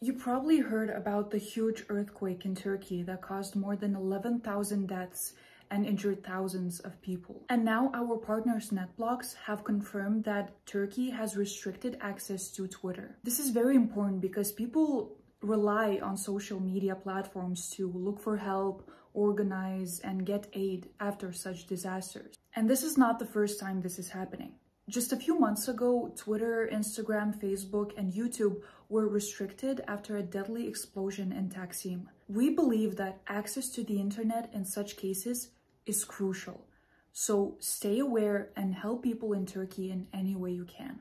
You probably heard about the huge earthquake in Turkey that caused more than 11,000 deaths and injured thousands of people. And now our partners NetBlocks have confirmed that Turkey has restricted access to Twitter. This is very important because people rely on social media platforms to look for help, organize, and get aid after such disasters. And this is not the first time this is happening. Just a few months ago, Twitter, Instagram, Facebook, and YouTube were restricted after a deadly explosion in Taksim. We believe that access to the internet in such cases is crucial. So stay aware and help people in Turkey in any way you can.